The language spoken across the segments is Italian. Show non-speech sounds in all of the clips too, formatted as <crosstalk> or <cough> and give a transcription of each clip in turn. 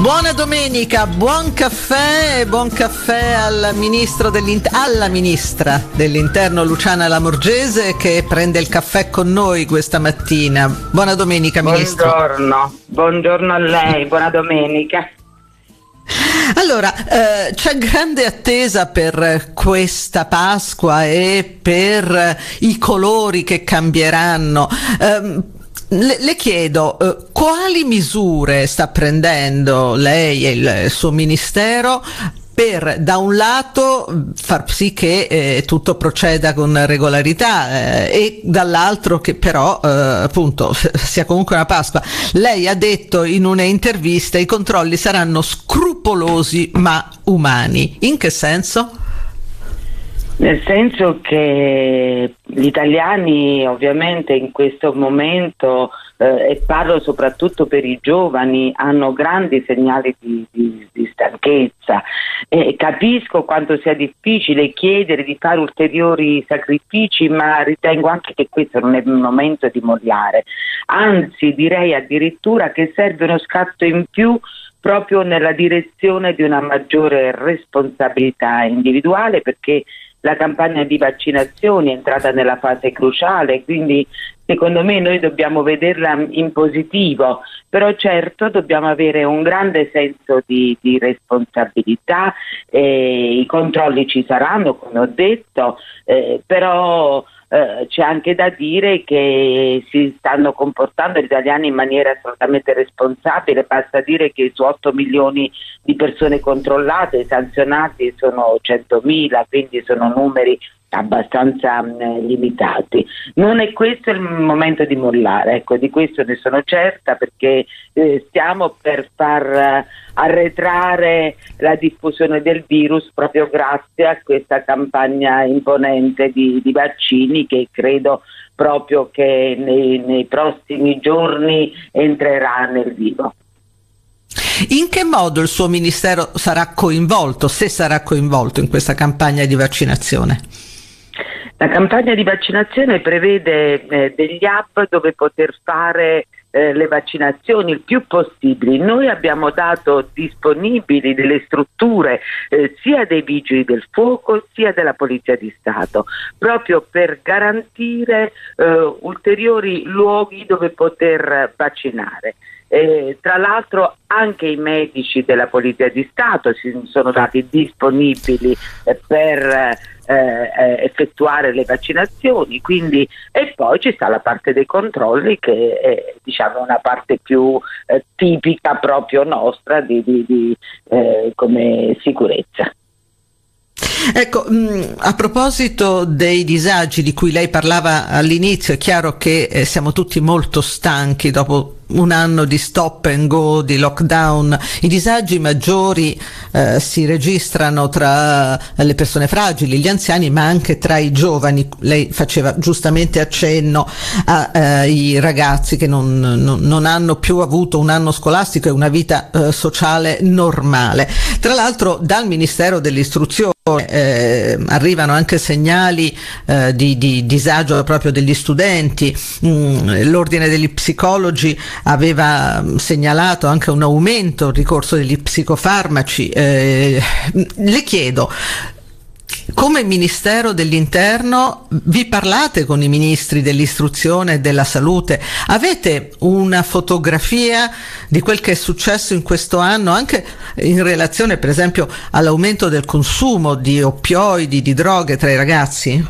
Buona domenica, buon caffè, buon caffè al ministro alla ministra dell'interno Luciana Lamorgese che prende il caffè con noi questa mattina. Buona domenica ministro. Buongiorno, buongiorno a lei, buona domenica. Allora, eh, c'è grande attesa per questa Pasqua e per i colori che cambieranno. Eh, le, le, chiedo eh, quali misure sta prendendo lei e il suo ministero per da un lato far sì che eh, tutto proceda con regolarità eh, e dall'altro che però eh, appunto <laughs> sia comunque una Pasqua. Lei ha detto in un'intervista i controlli saranno scrupolosi ma umani. In che senso? Nel senso che gli italiani ovviamente in questo momento, eh, e parlo soprattutto per i giovani, hanno grandi segnali di, di, di stanchezza e capisco quanto sia difficile chiedere di fare ulteriori sacrifici, ma ritengo anche che questo non è il momento di mollare. Anzi direi addirittura che serve uno scatto in più proprio nella direzione di una maggiore responsabilità individuale perché la campagna di vaccinazioni è entrata nella fase cruciale, quindi secondo me noi dobbiamo vederla in positivo, però certo dobbiamo avere un grande senso di, di responsabilità, eh, i controlli ci saranno come ho detto, eh, però eh, c'è anche da dire che si stanno comportando gli italiani in maniera assolutamente responsabile, basta dire che su 8 milioni di persone controllate, i sanzionati sono 100.000, quindi sono numeri abbastanza mh, mm, limitati. Non è questo il momento di mollare, ecco, di questo ne sono certa perché eh, stiamo per far uh, arretrare la diffusione del virus proprio grazie a questa campagna imponente di, di vaccini che credo proprio che nei, nei prossimi giorni entrerà nel vivo. In che modo il suo ministero sarà coinvolto, se sarà coinvolto in questa campagna di vaccinazione? La campagna di vaccinazione prevede eh, degli hub dove poter fare eh, le vaccinazioni il più possibili. Noi abbiamo dato disponibili delle strutture eh, sia dei vigili del fuoco sia della Polizia di Stato, proprio per garantire eh, ulteriori luoghi dove poter vaccinare. Eh, tra l'altro anche i medici della Polizia di Stato si sono dati disponibili eh, per eh, eh, effettuare le vaccinazioni quindi, e poi ci sta la parte dei controlli che è diciamo, una parte più eh, tipica proprio nostra di, di, di, eh, come sicurezza. Ecco, mm, a proposito dei disagi di cui lei parlava all'inizio, è chiaro che siamo tutti molto stanchi dopo un anno di stop and go, di lockdown, i disagi maggiori eh, si registrano tra le persone fragili, gli anziani, ma anche tra i giovani. Lei faceva giustamente accenno ai eh, ragazzi che non, non, non, hanno più avuto un anno scolastico e una vita eh, sociale normale. Tra l'altro dal Ministero dell'Istruzione eh, arrivano anche segnali eh, di, di, disagio proprio degli studenti, mm, l'ordine degli psicologi aveva mm, segnalato anche un aumento del ricorso degli psicofarmaci. Eh, le chiedo, come Ministero dell'Interno vi parlate con i ministri dell'istruzione e della salute? Avete una fotografia di quel che è successo in questo anno anche in relazione per esempio all'aumento del consumo di oppioidi, di droghe tra i ragazzi?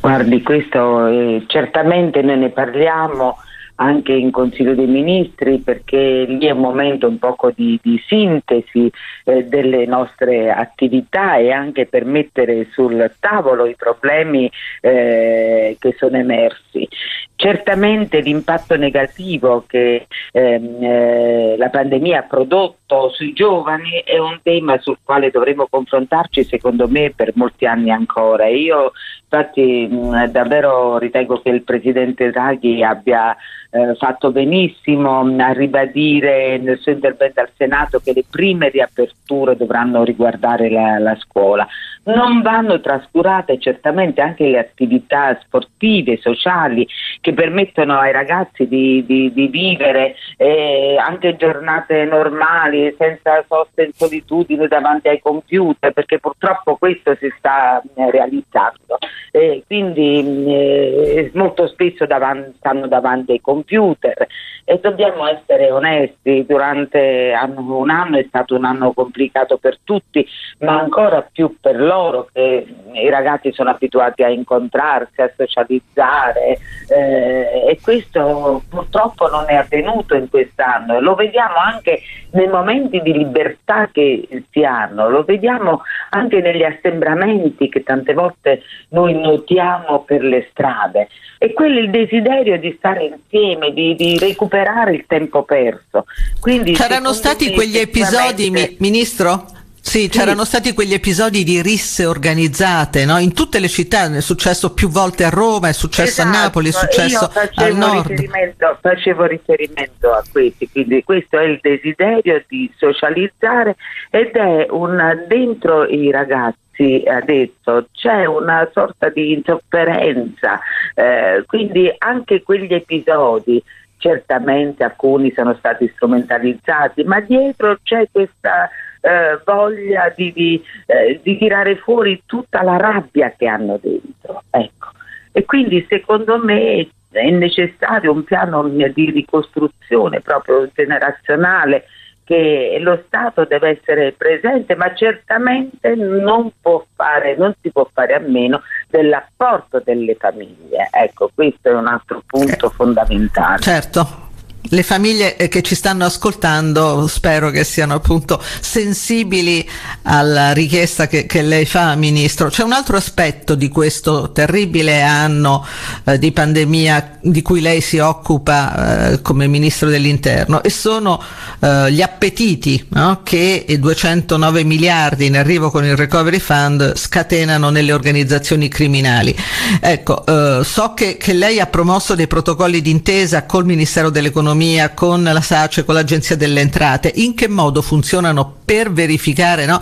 Guardi, questo eh, certamente noi ne parliamo anche in Consiglio dei Ministri perché lì è un momento un poco di, di sintesi eh, delle nostre attività e anche per mettere sul tavolo i problemi eh, che sono emersi. Certamente l'impatto negativo che ehm, eh, la pandemia ha prodotto sui giovani è un tema sul quale dovremo confrontarci secondo me per molti anni ancora. Io infatti mh, davvero ritengo che il Presidente Draghi abbia eh, fatto benissimo a ribadire nel suo intervento al Senato che le prime riaperture dovranno riguardare la, la scuola. Non vanno trascurate certamente anche le attività sportive, sociali che permettono ai ragazzi di, di, di vivere eh, anche giornate normali senza sosta in solitudine davanti ai computer perché purtroppo questo si sta eh, realizzando. Eh, quindi molto spesso davanti, stanno davanti ai computer e dobbiamo essere onesti, durante un anno è stato un anno complicato per tutti, ma ancora più per loro che i ragazzi sono abituati a incontrarsi, a socializzare eh, e questo purtroppo non è avvenuto in quest'anno. Lo vediamo anche nei momenti di libertà che si hanno, lo vediamo anche negli assembramenti che tante volte noi notiamo per le strade. E quello è il desiderio di stare insieme, di, di recuperare il tempo perso. Quindi, C'erano stati quegli episodi, mi, Ministro? Sì, c'erano stati quegli episodi di risse organizzate no? in tutte le città, è successo più volte a Roma, è successo esatto, a Napoli, è successo al nord. Riferimento, facevo riferimento a questi, quindi questo è il desiderio di socializzare ed è un dentro i ragazzi adesso c'è una sorta di insofferenza, eh, quindi anche quegli episodi certamente alcuni sono stati strumentalizzati, ma dietro c'è questa eh, voglia di, di, eh, di, tirare fuori tutta la rabbia che hanno dentro. Ecco. E quindi secondo me è necessario un piano di ricostruzione proprio generazionale che lo Stato deve essere presente, ma certamente non, fare, non si può fare a meno dell'apporto delle famiglie. Ecco, questo è un altro punto eh, fondamentale. Certo, le famiglie eh, che ci stanno ascoltando spero che siano appunto sensibili alla richiesta che, che lei fa, Ministro. C'è un altro aspetto di questo terribile anno eh, di pandemia di cui lei si occupa eh, come Ministro dell'Interno e sono eh, gli appetiti no? che i 209 miliardi in arrivo con il Recovery Fund scatenano nelle organizzazioni criminali. Ecco, eh, so che, che lei ha promosso dei protocolli d'intesa col Ministero dell'Economia dell'economia, con la SACE, con l'Agenzia delle Entrate, in che modo funzionano per verificare no,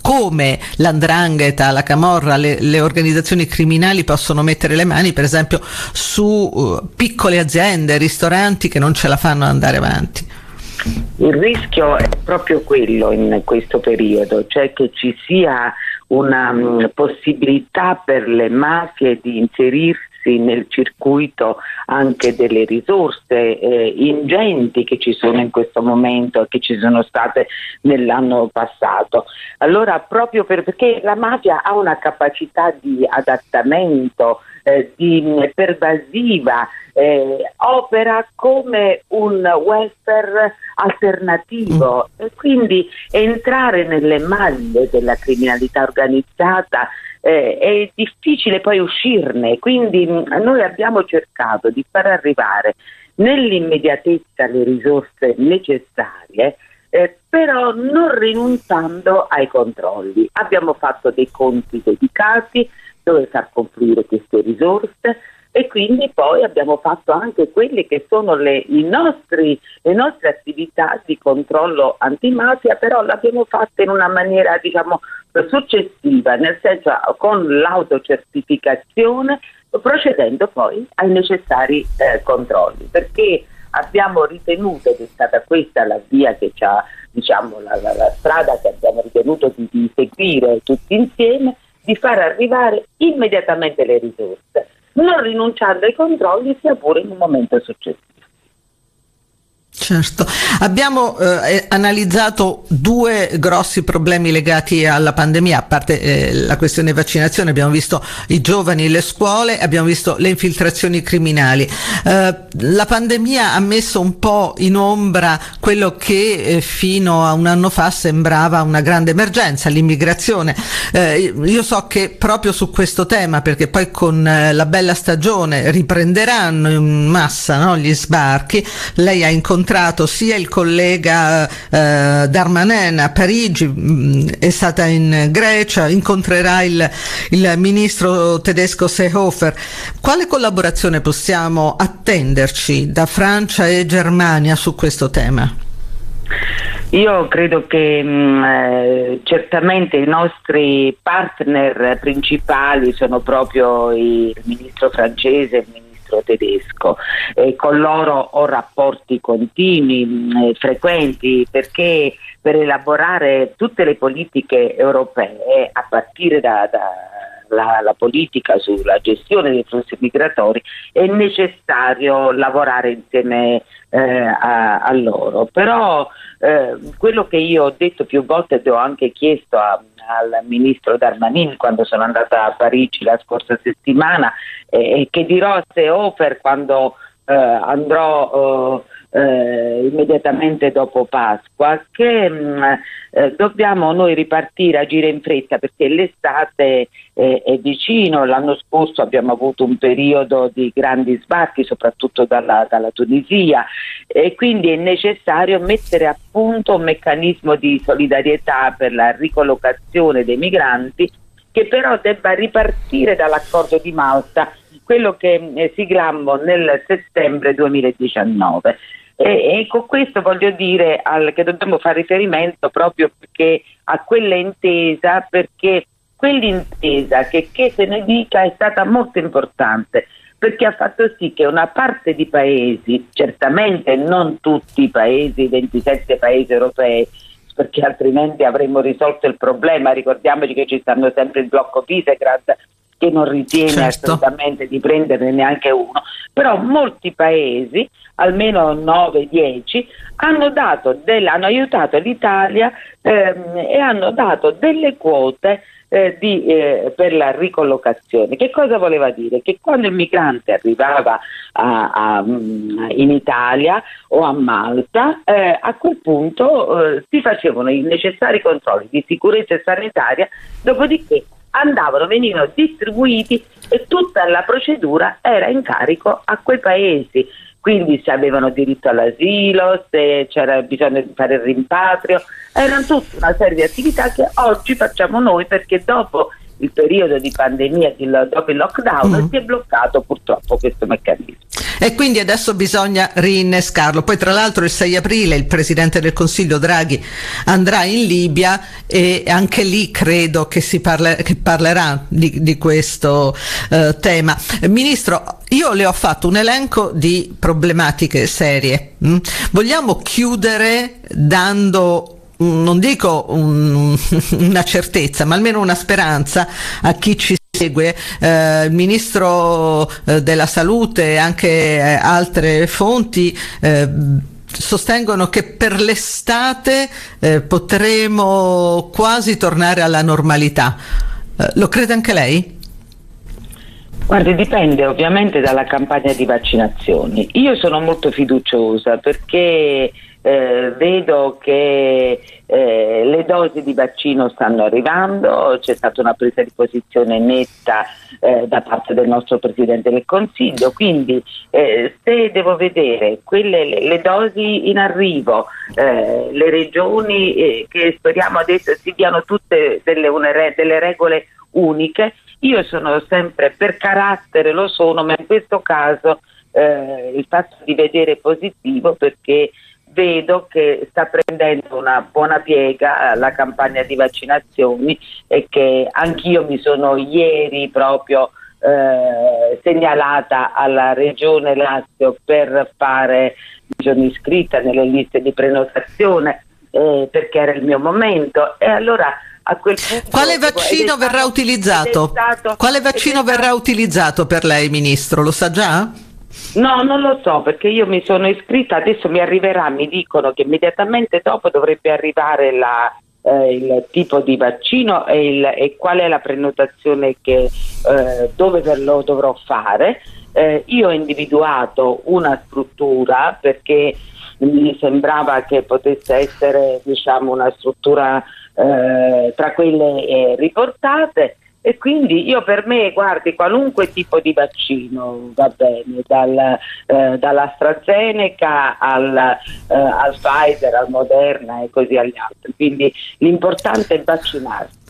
come l'andrangheta, la camorra, le, le, organizzazioni criminali possono mettere le mani, per esempio, su uh, piccole aziende, ristoranti che non ce la fanno andare avanti. Il rischio è proprio quello in questo periodo, cioè che ci sia una um, possibilità per le mafie di inserirsi inserirsi nel circuito anche delle risorse eh, ingenti che ci sono in questo momento e che ci sono state nell'anno passato. Allora, proprio per, perché la mafia ha una capacità di adattamento, eh, di pervasiva, eh, opera come un welfare alternativo mm. e quindi entrare nelle maglie della criminalità organizzata eh, è difficile poi uscirne, quindi mm, noi abbiamo cercato di far arrivare nell'immediatezza le risorse necessarie, eh, però non rinunciando ai controlli. Abbiamo fatto dei conti dedicati dove far confluire queste risorse, e quindi poi abbiamo fatto anche quelle che sono le, nostri, le nostre attività di controllo antimafia, però l'abbiamo fatta in una maniera diciamo successiva, nel senso con l'autocertificazione, procedendo poi ai necessari eh, controlli, perché abbiamo ritenuto ed è stata questa la via che ci ha, diciamo, la, la, la strada che abbiamo ritenuto di, di seguire tutti insieme, di far arrivare immediatamente le risorse non rinunciando ai controlli sia pure in un momento successivo. Certo, abbiamo eh, analizzato due grossi problemi legati alla pandemia, a parte eh, la questione vaccinazione, abbiamo visto i giovani, le scuole, abbiamo visto le infiltrazioni criminali. Eh, la pandemia ha messo un po' in ombra quello che eh, fino a un anno fa sembrava una grande emergenza, l'immigrazione. Eh, io so che proprio su questo tema, perché poi con eh, la bella stagione riprenderanno in massa no, gli sbarchi, lei ha incontrato incontrato sia il collega eh, Darmanin a Parigi, mh, mm, è stata in Grecia, incontrerà il, il ministro tedesco Seehofer. Quale collaborazione possiamo attenderci da Francia e Germania su questo tema? Io credo che mh, mm, eh, certamente i nostri partner principali sono proprio il ministro francese il ministro tedesco e con loro ho rapporti continui, mh, mm, frequenti perché per elaborare tutte le politiche europee a partire da, da la, la, politica sulla gestione dei flussi migratori, è necessario lavorare insieme eh, a, a, loro. Però eh, quello che io ho detto più volte ed ho anche chiesto a, al ministro Darmanin quando sono andata a Parigi la scorsa settimana e eh, che dirò a Seofer quando eh, andrò eh, immediatamente dopo Pasqua che mh, mm, eh, dobbiamo noi ripartire, agire in fretta perché l'estate eh, è vicino, l'anno scorso abbiamo avuto un periodo di grandi sbarchi soprattutto dalla, dalla Tunisia e quindi è necessario mettere a punto un meccanismo di solidarietà per la ricollocazione dei migranti che però debba ripartire dall'accordo di Malta quello che eh, siglammo nel settembre 2019. E, e, con questo voglio dire al, che dobbiamo fare riferimento proprio perché, a quella intesa, perché quell'intesa che, che se ne dica è stata molto importante perché ha fatto sì che una parte di paesi, certamente non tutti i paesi, 27 paesi europei, perché altrimenti avremmo risolto il problema, ricordiamoci che ci stanno sempre il blocco Visegrad che non ritiene certo. assolutamente di prenderne neanche uno, però molti paesi, almeno 9-10, hanno, hanno, aiutato l'Italia ehm, e hanno dato delle quote eh, di, eh, per la ricollocazione. Che cosa voleva dire? Che quando il migrante arrivava a, a, in Italia o a Malta, eh, a quel punto eh, si facevano i necessari controlli di sicurezza sanitaria, dopodiché andavano, venivano distribuiti e tutta la procedura era in carico a quei paesi. Quindi se avevano diritto all'asilo, se c'era bisogno di fare il rimpatrio, erano tutta una serie di attività che oggi facciamo noi perché dopo il periodo di pandemia, dopo il lockdown, mm. si è bloccato purtroppo questo meccanismo. E quindi adesso bisogna rinnescarlo. Poi tra l'altro il 6 aprile il Presidente del Consiglio Draghi andrà in Libia e anche lì credo che si parla, che parlerà di, di questo eh, tema. Ministro, io le ho fatto un elenco di problematiche serie. Mm? Vogliamo chiudere dando non dico un, <laughs> una certezza, ma almeno una speranza a chi ci segue. Eh, il ministro eh, della salute e anche eh, altre fonti eh, sostengono che per l'estate potremo quasi tornare alla normalità. Lo crede anche lei? Guardi, dipende ovviamente dalla campagna di vaccinazioni. Io sono molto fiduciosa perché eh, vedo che eh, le dosi di vaccino stanno arrivando, c'è stata una presa di posizione netta eh, da parte del nostro Presidente del Consiglio, quindi eh, se devo vedere quelle, le, le dosi in arrivo, eh, le regioni eh, che speriamo adesso si diano tutte delle, une, delle regole uniche, io sono sempre per carattere, lo sono, ma in questo caso il fatto di vedere positivo perché vedo che sta prendendo una buona piega la campagna di vaccinazioni e che anch'io mi sono ieri proprio eh, segnalata alla regione Lazio per fare, mi sono iscritta nelle liste di prenotazione eh, perché era il mio momento e allora a quel punto quale vaccino verrà stato, utilizzato? Stato, quale vaccino verrà utilizzato per lei ministro? Lo sa già? No, non lo so perché io mi sono iscritta, adesso mi arriverà, mi dicono che immediatamente dopo dovrebbe arrivare la, eh, il tipo di vaccino e, il, e, qual è la prenotazione che, eh, dove lo dovrò fare. Eh, io ho individuato una struttura perché mi sembrava che potesse essere diciamo, una struttura eh, tra quelle eh, riportate e quindi io per me, guardi, qualunque tipo di vaccino va bene, dal, eh, dall'AstraZeneca al, eh, al Pfizer, al Moderna e così agli altri. Quindi l'importante è vaccinarsi.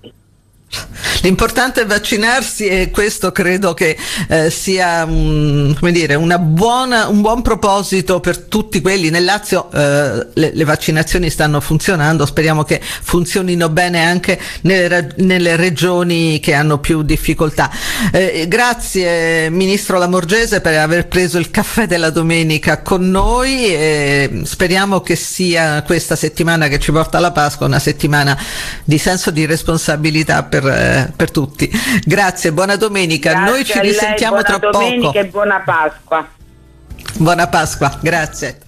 L'importante è vaccinarsi e questo credo che eh, sia um, dire, buona, un buon proposito per tutti quelli. Nel Lazio eh, le, le, vaccinazioni stanno funzionando, speriamo che funzionino bene anche nelle, nelle regioni che hanno più difficoltà. Eh, grazie Ministro Lamorgese per aver preso il caffè della domenica con noi e speriamo che sia questa settimana che ci porta alla Pasqua una settimana di senso di responsabilità per eh, per tutti. Grazie, buona domenica. Grazie Noi ci risentiamo lei, tra poco. Buona domenica e buona Pasqua. Buona Pasqua, grazie.